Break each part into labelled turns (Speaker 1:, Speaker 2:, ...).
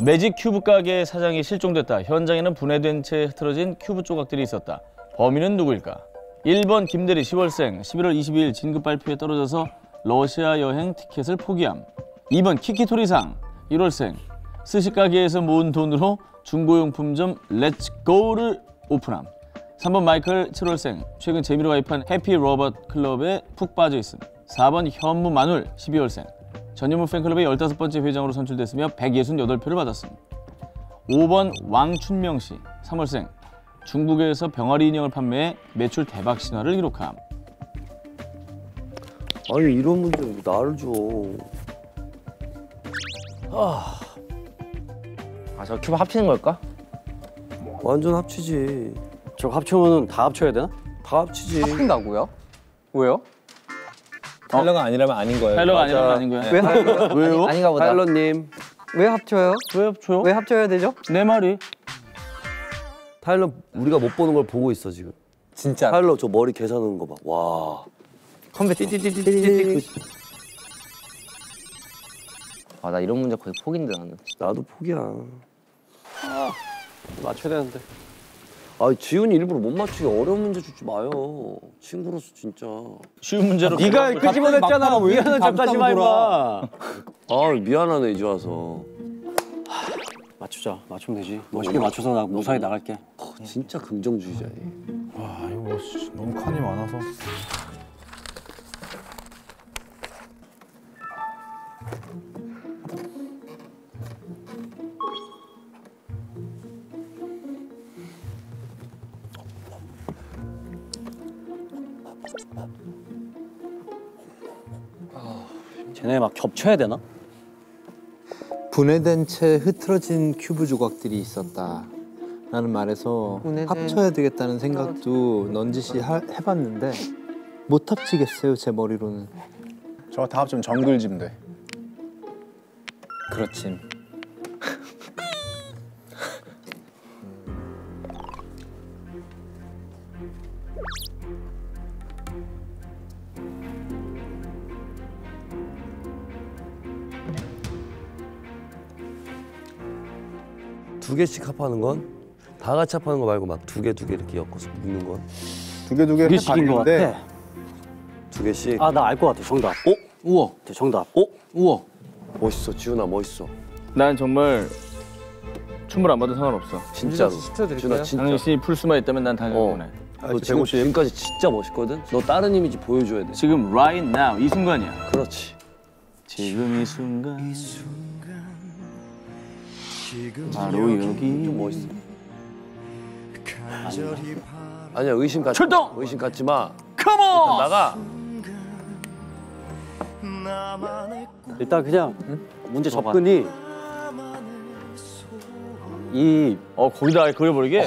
Speaker 1: 매직 큐브 가게의 사장이 실종됐다. 현장에는 분해된 채 흐트러진 큐브 조각들이 있었다. 범인은 누구일까? 1번 김대리 10월생 11월 22일 진급 발표에 떨어져서 러시아 여행 티켓을 포기함. 2번 키키토리상 1월생 스시 가게에서 모은 돈으로 중고용품점 렛츠고를 오픈함. 3번 마이클 7월생 최근 재미로 가입한 해피 로봇 클럽에 푹 빠져 있음. 4번 현무 마눌 12월생 전현무 팬클럽의 15번째 회장으로 선출됐으며 168표를 받았음. 5번 왕춘명 씨 3월생 중국에서 병아리 인형을 판매해 매출 대박 신화를 기록함.
Speaker 2: 아니 이런 문제 왜 나를 줘?
Speaker 3: 아저 큐브 합치는 걸까?
Speaker 2: 완전 합치지.
Speaker 4: 저 합치면은 다 합쳐야 되나?
Speaker 2: 다 합치지.
Speaker 3: 합친다고요? 왜요?
Speaker 5: 타일러가 아니라면 아닌 거예요.
Speaker 1: 타일러가 아니라면 아닌 거야.
Speaker 3: 왜 합? 왜요? 아닌가 보다.
Speaker 2: 타일러님,
Speaker 3: 왜 합쳐요?
Speaker 1: 왜 줘요?
Speaker 3: 왜 합쳐야 되죠?
Speaker 1: 내 말이.
Speaker 2: 타일러 우리가 못 보는 걸 보고 있어 지금.
Speaker 5: 진짜.
Speaker 2: 타일러 저 머리 계산하는 거 봐. 와.
Speaker 3: 컴퓨터 띠띠띠띠띠띠. 아나 이런 문제 거의 포기인데 나는.
Speaker 2: 나도 포기야.
Speaker 4: 맞춰야 되는데.
Speaker 2: 아 지훈이 일부러 못 맞추게 어려운 문제 주지 마요. 친구로서 진짜.
Speaker 1: 쉬운 문제로.
Speaker 4: 네가 끄집어냈잖아. 미안한 척하지 말고.
Speaker 2: 아 미안하네 이제 와서.
Speaker 4: 맞추자. 맞추면 되지. 멋있게 맞춰서 나 무사히 나갈게.
Speaker 2: 어, 진짜 긍정주의자네.
Speaker 5: 아 이거 씨, 너무 칸이 많아서.
Speaker 4: 겹쳐야 되나?
Speaker 6: 분해된 채 흐트러진 큐브 조각들이 있었다. 라는 말에서
Speaker 3: 분해된-
Speaker 6: 합쳐야 되겠다는 생각도 넌지시 하- 해봤는데 못 합치겠어요 제 머리로는.
Speaker 5: 저거 다 합치면 정글짐 돼.
Speaker 3: 그렇지.
Speaker 2: 개씩 합하는 건 다 같이 합하는 거 말고 막 두 개 두 개 이렇게 엮어서 묶는
Speaker 5: 건두두개두개
Speaker 4: 이게 것
Speaker 5: 해봤는데
Speaker 4: 같아.
Speaker 2: 개씩.
Speaker 4: 아 나 알 것 같아. 정답.
Speaker 2: 어?
Speaker 1: 우와.
Speaker 4: 저 정답.
Speaker 2: 어?
Speaker 1: 우와.
Speaker 2: 멋있어 지훈아 멋있어.
Speaker 1: 난 정말 춤을 안 봐도 상관없어.
Speaker 2: 진짜로.
Speaker 3: 시켜드릴까요?
Speaker 2: 지훈아 진짜.
Speaker 1: 당신이 풀 수만 있다면 난 당연히
Speaker 2: 어.
Speaker 1: 어.
Speaker 2: 너 지금 지금까지 진짜 멋있거든. 너 다른 이미지 보여줘야 돼.
Speaker 1: 지금 right now 이 순간이야.
Speaker 2: 그렇지.
Speaker 1: 지금 이 순간. 바로 여기.
Speaker 2: 좀 멋있어. 아니야 의심 갖지
Speaker 1: 출동!
Speaker 2: 마. 의심 갖지 마.
Speaker 1: 컴온.
Speaker 2: 나가.
Speaker 4: 일단 그냥 문제 접근이 이
Speaker 1: 어 거기다 그려버리게.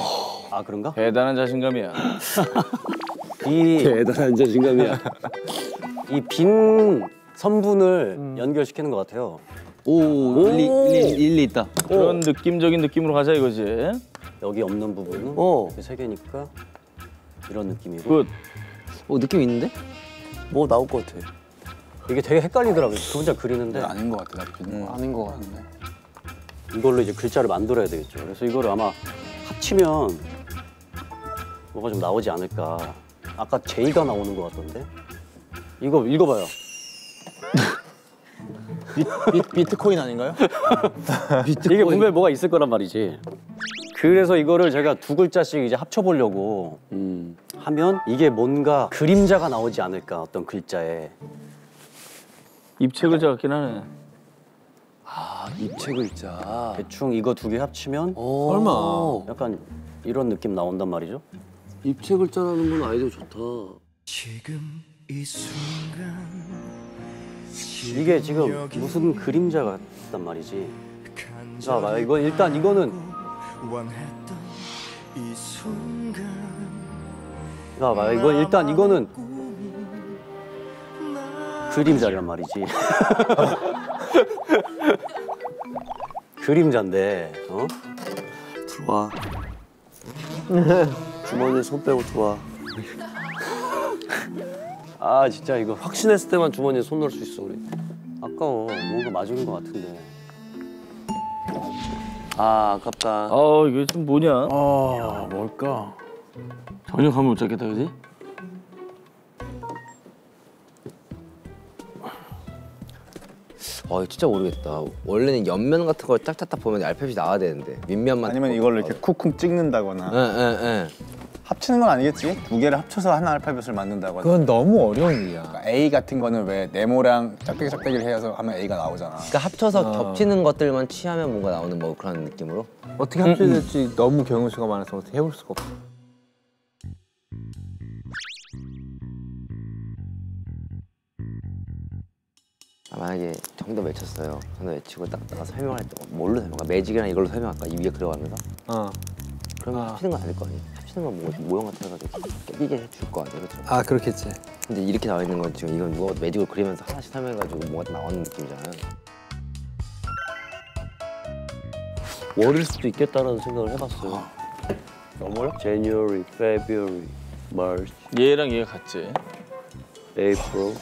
Speaker 4: 아 그런가?
Speaker 1: 대단한 자신감이야.
Speaker 4: 이
Speaker 2: 대단한 자신감이야.
Speaker 4: 이 빈 선분을 연결시키는 것 같아요.
Speaker 3: 오, 일리, 일리, 일리 있다.
Speaker 1: 그런 느낌적인 느낌으로 가자 이거지.
Speaker 4: 여기 없는 부분은
Speaker 2: 어.
Speaker 4: 이세 개니까 이런 느낌이고
Speaker 1: good.
Speaker 3: 오, 느낌 있는데?
Speaker 2: 뭐 나올 것 같아.
Speaker 4: 이게 되게 헷갈리더라고요. 그 문제 그리는데
Speaker 5: 아닌 것 같아 나빈 거.
Speaker 3: 아닌 것 같네.
Speaker 4: 이걸로 이제 글자를 만들어야 되겠죠. 그래서 이거를 아마 합치면 뭐가 좀 나오지 않을까. 아까 J가 나오는 것 같던데. 이거 읽어봐요.
Speaker 5: 비, 비트코인 아닌가요?
Speaker 4: 이게 분명히 뭐가 있을 거란 말이지. 그래서 이거를 제가 두 글자씩 이제 합쳐보려고
Speaker 2: 음.
Speaker 4: 하면 이게 뭔가 그림자가 나오지 않을까 어떤 글자에
Speaker 1: 입체 글자 같긴 하네.
Speaker 2: 아 입체 글자.
Speaker 4: 대충 이거 두 개 합치면
Speaker 2: 어.
Speaker 6: 설마.
Speaker 4: 약간 이런 느낌 나온단 말이죠.
Speaker 2: 입체 글자라는 건 아이디어 좋다.
Speaker 4: 이 게 지금 무슨 그림자 같단 말이지. 자, 봐 이거 일단 이거는 자, 봐 이거 일단 이거는 그림자란 말이지. 그림자인데, 어?
Speaker 2: 들어와. 주머니에 손 빼고 들어와.
Speaker 4: 아 진짜 이거
Speaker 2: 확신했을 때만 주머니에 손 넣을 수 있어 우리.
Speaker 4: 아까워. 뭔가 맞은 것 같은데.
Speaker 2: 아 아깝다.
Speaker 1: 아 이게 좀 뭐냐?
Speaker 5: 아 뭘까?
Speaker 1: 전혀 감을 못 잡겠다 그지?
Speaker 3: 어 진짜 모르겠다. 원래는 옆면 같은 걸 딱딱딱 보면 알파벳이 나와야 되는데 윗면만.
Speaker 5: 아니면 이걸로 이렇게 쿡쿡 찍는다거나
Speaker 3: 예 예 예.
Speaker 5: 합치는 건 아니겠지? 두 개를 합쳐서 한 알파벳을 만든다거나
Speaker 6: 그건 너무 어려운 일이야.
Speaker 5: 그러니까 A 같은 거는 왜 네모랑 짝대기 짝대기를 해서 하면 A가 나오잖아
Speaker 3: 그러니까 합쳐서 겹치는 것들만 취하면 뭔가 나오는 뭐 그런 느낌으로.
Speaker 6: 어떻게 합쳐질지 너무 경우 수가 많아서 어떻게 해볼 수가 없어.
Speaker 3: 아, 만약에 정답 외쳤어요. 정답 외치고 딱 내가 설명할 때 뭘로 설명할까? 매직이랑 이걸로 설명할까? 이 위에 그려가면서.
Speaker 6: 어.
Speaker 3: 그러면 합치는 건 아닐 거 아니에요. 합치는 건 뭐, 모형 같은 거 가지고 깨지게 해줄 거 아니에요, 그렇죠?
Speaker 6: 아 그렇겠지.
Speaker 3: 근데 이렇게 나와 있는 건 지금 이건 누가 매직을 그리면서 하나씩 설명해가지고 뭐가 나오는 느낌이잖아요.
Speaker 4: 월일 수도 있겠다는 생각을 해봤어요. 월? January, February, March,
Speaker 1: 얘랑 얘가 같지.
Speaker 4: April.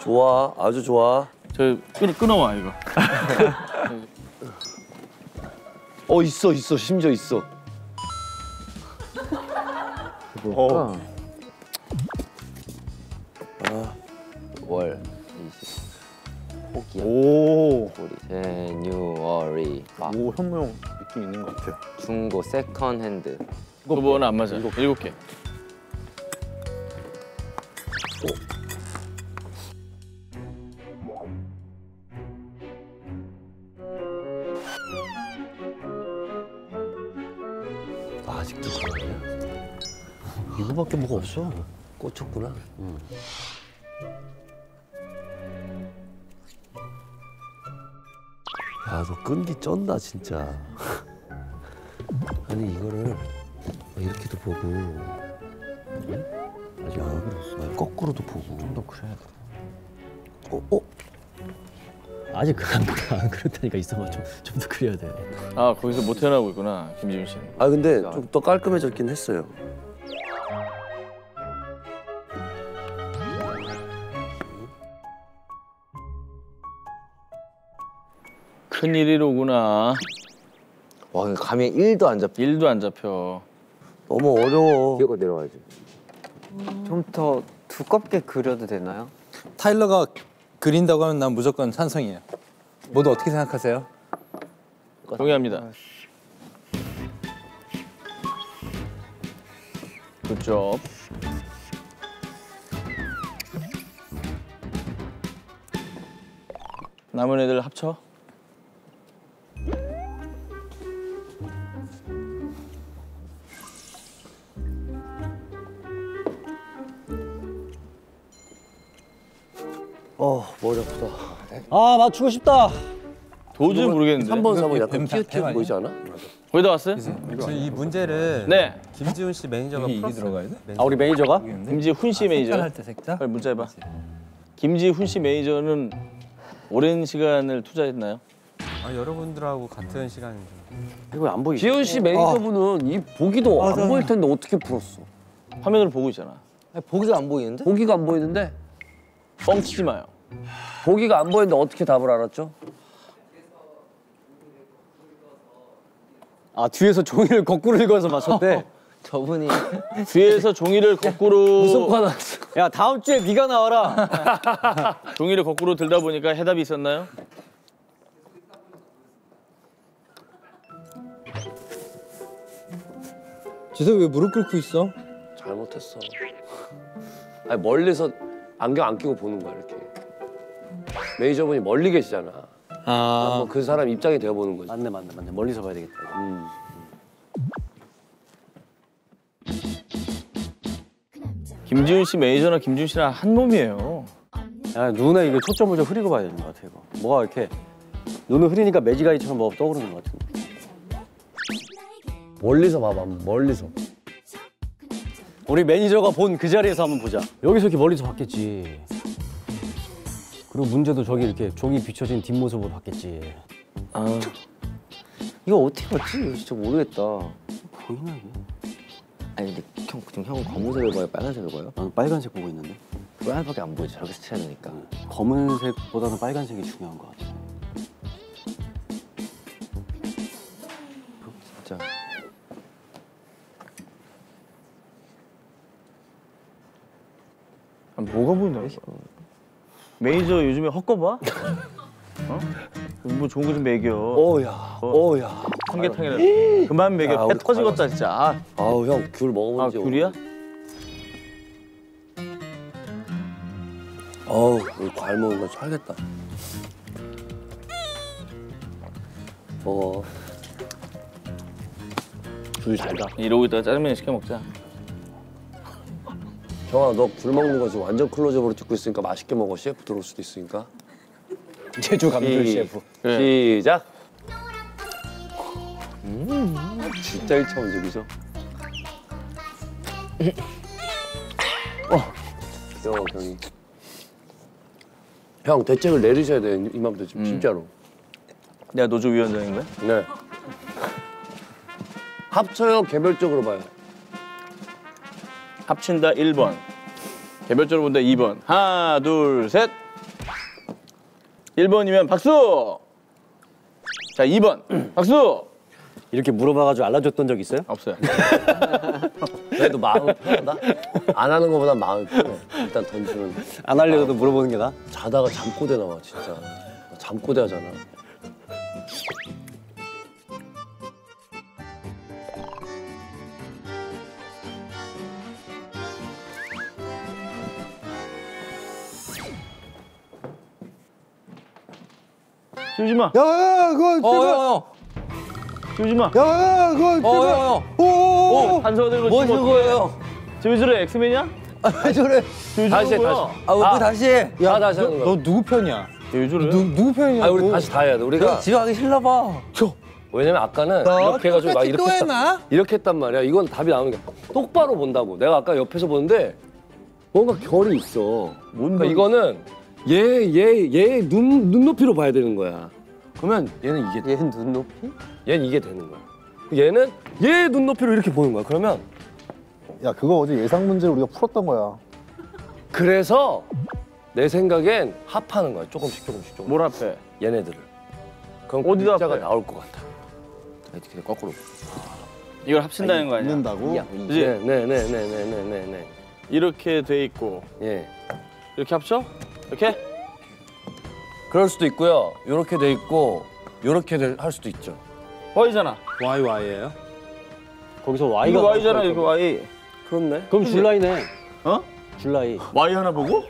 Speaker 2: 좋아 아주 좋아.
Speaker 1: 저 끊, 끊어와 이거.
Speaker 2: 어 있어 있어 심지어 있어.
Speaker 5: 어.
Speaker 3: 월, 이십, 호기야.
Speaker 5: 오.
Speaker 3: 우리
Speaker 5: 막오 현무용 느낌 있는 것 같아요
Speaker 3: 중고, 세컨 핸드.
Speaker 1: 그거는 안 맞아. 일곱 개.
Speaker 2: 아 없어. 꽂혔구나. 야, 너 끈기 쩐다 진짜. 아니 이거를 이렇게도 보고, 응? 아직 안 그렸어. 거꾸로도 보고. 좀더 돼. 어, 어?
Speaker 7: 아직 안, 그래- 안 그렇다니까 있어봐 좀더 그려야 돼.
Speaker 1: 아 거기서 못 태어나고 있구나 김지훈 씨는.
Speaker 2: 아 근데 좀 더 깔끔해졌긴 했어요.
Speaker 1: 큰 일이로구나.
Speaker 3: 와, 감이 1도 안 잡혀.
Speaker 1: 일도 안 잡혀.
Speaker 2: 너무 어려워.
Speaker 3: 기어가 내려가야지.
Speaker 8: 좀더 두껍게 그려도 되나요?
Speaker 6: 타일러가 그린다고 하면 난 무조건 찬성이에요. 모두 어떻게 생각하세요?
Speaker 1: 동의합니다. 굿잡. 남은 애들 합쳐.
Speaker 2: 머리 아프다.
Speaker 7: 아 맞추고 싶다.
Speaker 1: 도저히 모르겠는데.
Speaker 2: 3번 4번
Speaker 6: 이거
Speaker 2: 약간
Speaker 6: 뱀
Speaker 2: 보이지 않아?
Speaker 1: 거의 다 왔어요?
Speaker 9: 이 문제를
Speaker 1: 네.
Speaker 9: 김지훈 씨 매니저가
Speaker 6: 이게
Speaker 9: 풀었어요.
Speaker 6: 들어가야 돼?
Speaker 4: 아 우리 매니저가?
Speaker 1: 김지훈 씨 매니저.
Speaker 6: 할때 색자?
Speaker 1: 빨리 문자 해봐. 김지훈 씨 매니저는 오랜 시간을 투자했나요?
Speaker 9: 아, 여러분들하고 같은 시간이죠.
Speaker 4: 이거 안 보이지?
Speaker 2: 지현 씨 매니저분은 이 보기도 안 보일 텐데 어떻게 풀었어?
Speaker 1: 화면으로 보고 있잖아.
Speaker 3: 아니, 보기가 안 보이는데?
Speaker 2: 보기가 안 보이는데
Speaker 1: 뻥치지 마요.
Speaker 2: 보기가 안 보이는데 어떻게 답을 알았죠?
Speaker 4: 아 뒤에서 종이를 거꾸로 읽어서 맞췄대.
Speaker 3: 저분이
Speaker 1: 뒤에서 종이를 거꾸로
Speaker 4: 야 다음 주에 네가 나와라.
Speaker 1: 종이를 거꾸로 들다 보니까 해답이 있었나요?
Speaker 6: 지서 왜 무릎 꿇고 있어?
Speaker 2: 잘못했어. 아니 멀리서 안경 안 끼고 보는 거야 이렇게. 매니저분이 멀리 계시잖아.
Speaker 6: 아,
Speaker 2: 한번 그 사람 입장이 되어 보는 거지.
Speaker 4: 맞네 맞네 맞네 멀리서 봐야 되겠다.
Speaker 2: 음.
Speaker 1: 김지훈 씨 매니저나 김지훈 씨랑 한 몸이에요.
Speaker 4: 야 눈에 이거 초점을 좀 흐리고 봐야 되는 것 같아 이거. 뭐가 이렇게 눈을 흐리니까 매직아이처럼 뭐가 떠오르는 것 같은데.
Speaker 2: 멀리서 봐봐. 멀리서.
Speaker 4: 우리 매니저가 본 그 자리에서 한번 보자.
Speaker 7: 여기서 이렇게 멀리서 봤겠지. 그리고 문제도 저기 이렇게 종이 비춰진 뒷모습으로 봤겠지.
Speaker 1: 아,
Speaker 3: 이거 어떻게 봤지? 이거 진짜 모르겠다. 보이나 이게? 아니 근데 형 지금 형은 검은색을 봐요, 빨간색을 봐요?
Speaker 4: 나는 빨간색 보고 있는데.
Speaker 3: 왜 하나밖에 안 보이지? 저렇게 스쳐야 되니까.
Speaker 4: 검은색보다는 빨간색이 중요한 것 같아.
Speaker 3: 진짜.
Speaker 1: 아, 뭐가 보인다? 매니저 요즘에 헛거 봐? 어? 뭐 좋은 거 좀 먹여.
Speaker 2: 오야, 오야.
Speaker 1: 삼계탕이라 그만 먹여.
Speaker 2: 아,
Speaker 1: 배 터지겠다 진짜. 아,
Speaker 2: 아우
Speaker 1: 형귤아
Speaker 2: 먹어본 적
Speaker 1: 귤이야?
Speaker 2: 어우 우리 과일 먹은 거 살겠다. 먹어. 귤 달다.
Speaker 1: 이러고 있다가 짜장면 시켜 먹자.
Speaker 2: 형아 너귤 먹는 거 지금 완전 클로즈업으로 찍고 있으니까 맛있게 먹어. 셰프 들어올 수도 있으니까.
Speaker 7: 제주 감귤
Speaker 2: 이-
Speaker 7: 셰프.
Speaker 2: 시작. 음, 진짜 일차원적이죠. 어, 귀여워 형이. 형 대책을 내리셔야 돼 이맘때쯤 진짜로.
Speaker 1: 내가 노조 위원장인 거야?
Speaker 2: 네. 합쳐요 개별적으로 봐요.
Speaker 1: 합친다 1번. 개별적으로 본다 2번. 하나, 둘, 셋. 1번이면 박수. 자, 2번. 박수.
Speaker 4: 이렇게 물어봐가지고 알려줬던 적 있어요?
Speaker 1: 없어요.
Speaker 2: 그래도 마음 편하다. 안 하는 것보다 마음이 편해. 일단 던지는.
Speaker 4: 안 하려고도 물어보는 게 나?
Speaker 2: 자다가 잠꼬대 나와 진짜. 잠꼬대 하잖아.
Speaker 1: 쏘지 마.
Speaker 6: 야야 야 그거
Speaker 7: 어,
Speaker 1: 쏘지 마.
Speaker 6: 야야 야 그거
Speaker 7: 어, 형, 형.
Speaker 6: 오오오
Speaker 1: 한서 들고
Speaker 7: 뭐 하시는 거예요?
Speaker 1: 왜 저래? 엑스맨이야?
Speaker 6: 왜 저래
Speaker 1: 왜
Speaker 2: 다시? 다시.
Speaker 7: 아, 왜 다시 해?
Speaker 2: 야, 다시
Speaker 6: 너,
Speaker 2: 하는 거야.
Speaker 6: 너 누구 편이야
Speaker 1: 왜 저래?
Speaker 6: 누, 누구 편이야
Speaker 2: 아 우리 다시 다 해야 돼. 우리가
Speaker 7: 집에 가기 싫나 봐.
Speaker 2: 왜냐면 아까는 이렇게 해가지고 막 이렇게 했다, 이렇게 했단 말이야. 이건 답이 나오는 게 똑바로 본다고. 내가 아까 옆에서 보는데 뭔가 결이 있어. 그러니까 이거는 얘 얘 얘 눈 눈높이로 봐야 되는 거야. 그러면 얘는 이게
Speaker 8: 얘 눈높이?
Speaker 2: 얘는 이게 되는 거야. 얘는 얘 눈높이로 이렇게 보는 거야. 그러면
Speaker 6: 야 그거 어제 예상 문제를 우리가 풀었던 거야
Speaker 2: 그래서 내 생각엔 합하는 거야. 조금씩 조금씩 조금.
Speaker 1: 뭘 합해?
Speaker 2: 얘네들을. 그럼
Speaker 1: 어디다 합해?
Speaker 2: 나올 것 같아.
Speaker 3: 이렇게 거꾸로.
Speaker 1: 이걸 합친다는 거 아니야?
Speaker 6: 있는다고
Speaker 1: 그지?
Speaker 2: 네네네네 네 네 네.
Speaker 1: 이렇게 돼 있고
Speaker 2: 예.
Speaker 1: 이렇게 합쳐? 이렇게?
Speaker 2: 그럴 수도 있고요. 이렇게 돼 있고 이렇게 할 수도 있죠.
Speaker 1: Y잖아.
Speaker 6: YY예요?
Speaker 4: 거기서 Y가
Speaker 1: 이거 Y잖아. 이거 Y.
Speaker 2: 그렇네.
Speaker 4: 그럼 줄라이네.
Speaker 1: 어?
Speaker 4: 줄라이.
Speaker 1: Y 하나 보고?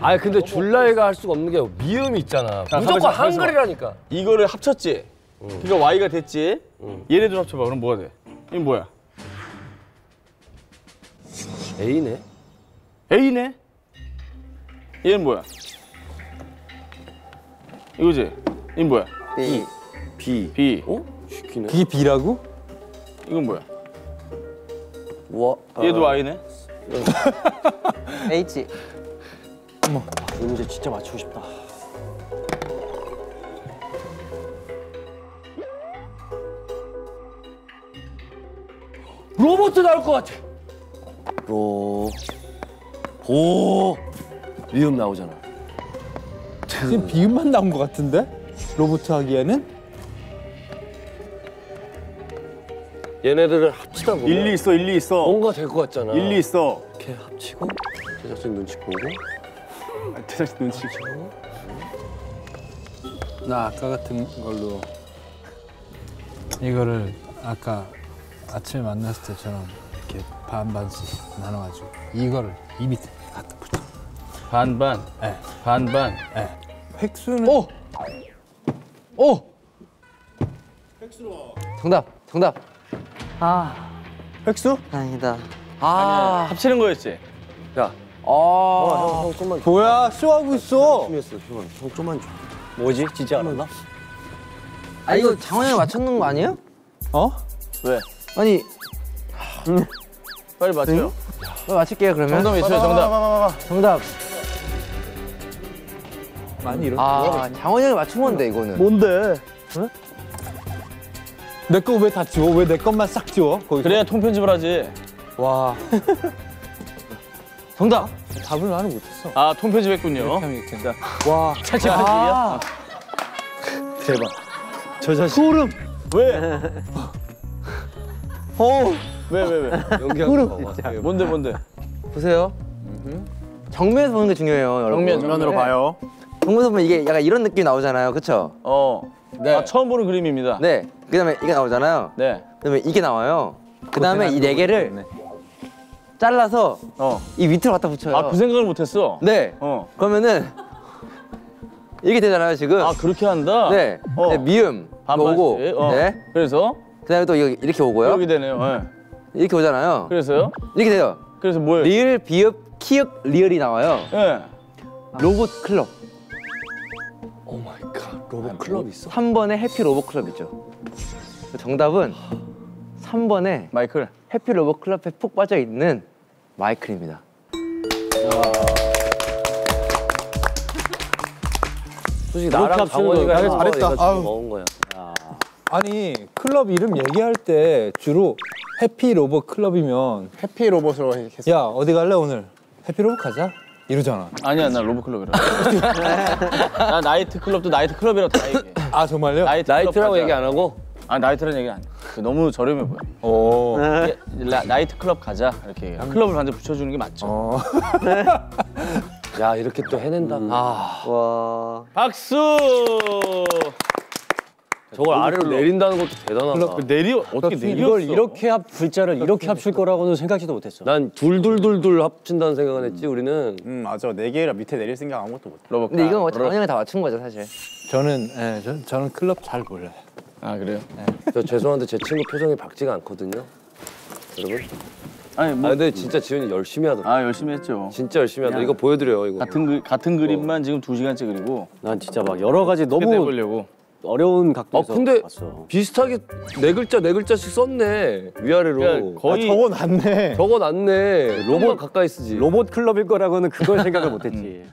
Speaker 2: 아 근데 줄라이가 할 수가 없는 게 미음이 있잖아.
Speaker 1: 자,
Speaker 2: 무조건 한글이라니까.
Speaker 1: 이거를 합쳤지. 그러니까 Y가 됐지. 얘네들 합쳐봐. 그럼 뭐가 돼? 이건 뭐야?
Speaker 2: A네.
Speaker 1: A네. 얘는 뭐야? 이거지. 이건 뭐야?
Speaker 8: B.
Speaker 2: B.
Speaker 1: B.
Speaker 2: 어? 시키네.
Speaker 6: 그게 B라고?
Speaker 1: 이건 뭐야?
Speaker 2: 와. 아,
Speaker 1: 얘도 Y네.
Speaker 8: H.
Speaker 4: 이 문제 진짜 맞추고 싶다.
Speaker 2: 로봇 나올 것 같아. 로. 보. 미음 나오잖아.
Speaker 6: 지금 비음만 나온 것 같은데? 로봇 하기에는?
Speaker 2: 얘네들을 합치다 보면
Speaker 1: 일리 있어. 일리 있어.
Speaker 2: 뭔가 될 것 같잖아.
Speaker 1: 일리 있어.
Speaker 2: 이렇게 합치고 제작진 눈치 보고.
Speaker 1: 대장 눈치.
Speaker 10: 나 아까 같은 걸로 이거를 아까 아침에 만났을 때처럼 이렇게 반반씩 나눠가지고 이거를 이 밑에.
Speaker 1: 반반.
Speaker 10: 예.
Speaker 1: 반반.
Speaker 6: 획수는
Speaker 10: 오! 오!
Speaker 8: 정답. 정답.
Speaker 6: 획수?
Speaker 8: 다행이다.
Speaker 1: 아. 합치는 거였지.
Speaker 2: 야. 어, 형, 형 좀만 줘.
Speaker 6: 뭐야 쇼하고 있어
Speaker 2: 했어, 형. 형 좀만 줘.
Speaker 4: 뭐지? 진짜 알았나?
Speaker 8: 아 이거 장원이 맞췄는 거 아니에요?
Speaker 6: 어?
Speaker 1: 왜?
Speaker 8: 아니
Speaker 1: 빨리 맞춰요.
Speaker 8: 뭐 맞힐게요 그러면.
Speaker 1: 정답 있어요. 정답.
Speaker 8: 정답.
Speaker 6: 많이 이런
Speaker 8: 아 장원이 형이 맞춘 건데 이거는.
Speaker 6: 뭔데? 내거 왜 다 지워? 왜 내 것만 싹 지워? 거기서?
Speaker 1: 그래야 통편집을 하지.
Speaker 6: 와
Speaker 8: 정답.
Speaker 6: 답을 나는 못했어.
Speaker 1: 아 통편집했군요.
Speaker 6: 이렇게 하면 이렇게.
Speaker 1: 자,
Speaker 6: 와.
Speaker 1: 찰칵 편집이야?
Speaker 4: 대박. 저 자식.
Speaker 1: 소름. 왜?
Speaker 3: 어
Speaker 1: 왜 왜 왜?
Speaker 2: 연기하는 거 봐.
Speaker 1: 뭔데 뭔데?
Speaker 3: 보세요. 정면에서 보는 게 중요해요, 여러분.
Speaker 1: 정면,
Speaker 5: 정면으로 봐요.
Speaker 3: 정면에서 보면 이게 약간 이런 느낌이 나오잖아요, 그렇죠?
Speaker 1: 어.
Speaker 5: 네.
Speaker 1: 아 처음 보는 그림입니다.
Speaker 3: 네. 그다음에 이게 나오잖아요.
Speaker 1: 네.
Speaker 3: 그다음에 이게 나와요. 그다음에 이 네 개를 잘라서
Speaker 1: 어.
Speaker 3: 이 밑으로 갖다 붙여요.
Speaker 1: 아 그 생각을 못 했어.
Speaker 3: 네.
Speaker 1: 어.
Speaker 3: 그러면은 이게 되잖아요, 지금.
Speaker 1: 아 그렇게 한다.
Speaker 3: 네.
Speaker 1: 어.
Speaker 3: 네, 미음. 오고.
Speaker 1: 어.
Speaker 3: 네.
Speaker 1: 그래서
Speaker 3: 그다음에 또 이렇게 오고요.
Speaker 1: 여기 되네요. 예.
Speaker 3: 이렇게 오잖아요.
Speaker 1: 그래서요?
Speaker 3: 이렇게 돼요.
Speaker 1: 그래서 뭐예요?
Speaker 3: 리을, 비읍, 키읔, 리을이 나와요.
Speaker 1: 예.
Speaker 3: 로봇 클럽.
Speaker 2: Oh my god. 로봇 클럽 있어?
Speaker 3: 3번에 해피 로봇 클럽이죠. 정답은 3번에
Speaker 1: 마이클.
Speaker 3: 해피 로봇 클럽에 푹 빠져 있는 마이클입니다.
Speaker 2: 솔직히 나랑 해서
Speaker 4: 잘했다.
Speaker 6: 아우.
Speaker 2: 지금 먹은 거야.
Speaker 6: 아니 클럽 이름 얘기할 때 주로 해피 로봇 클럽이면
Speaker 5: 해피 로봇으로 했어.
Speaker 6: 야 어디 갈래 오늘? 해피 로봇 가자. 이러잖아.
Speaker 1: 아니야 나 로봇 클럽이라. 나 나이트 클럽도 나이트 클럽이라고 다 얘기해.
Speaker 6: 아 정말요?
Speaker 1: 나이트 가자.
Speaker 2: 얘기 안 하고
Speaker 1: 아 나이트라는 얘기 안 해. 그 너무 저렴해 보여.
Speaker 6: 오.
Speaker 1: 이게 라- 나이트 클럽 가자 이렇게 얘기해. 클럽을 반대 붙여주는 게 맞죠.
Speaker 6: 어.
Speaker 2: 야 이렇게 또 해낸다. 아
Speaker 3: 와.
Speaker 1: 박수.
Speaker 2: 저걸 아래로 내린다는 것도 대단하다.
Speaker 1: 그 내리 어떻게 내렸어?
Speaker 4: 이걸 이렇게 합 글자를 이렇게 합칠 거라고는 생각지도 못했어.
Speaker 2: 난 둘둘둘둘 합친다는 생각은 했지 우리는.
Speaker 5: 음 맞아. 네 개라 밑에 내릴 생각 아무것도 못.
Speaker 1: 로봇.
Speaker 3: 근데 이건 형이 다 맞춘 거죠, 사실.
Speaker 6: 저는 예, 저, 저는 클럽 잘 몰라요.
Speaker 1: 아 그래요?
Speaker 2: 저 죄송한데 제 친구 표정이 밝지가 않거든요. 여러분.
Speaker 1: 아니
Speaker 2: 아
Speaker 1: 뭐.
Speaker 2: 근데 진짜 지훈이 열심히 하더라.
Speaker 1: 아 열심히 했죠.
Speaker 2: 진짜 열심히 하더라. 이거 보여드려요 이거.
Speaker 1: 같은 그 같은 그림만 지금 두 시간째 그리고
Speaker 4: 난 진짜 막 여러 가지 너무
Speaker 1: 해보려고.
Speaker 4: 어려운 각도에서
Speaker 2: 아 근데
Speaker 4: 봤어.
Speaker 2: 비슷하게 네 글자 네 글자씩 썼네 위아래로.
Speaker 1: 그러니까 거의
Speaker 5: 적어놨네.
Speaker 2: 적어놨네. 로봇 가까이 쓰지.
Speaker 4: 로봇 클럽일 거라고는 그걸 생각을 못했지.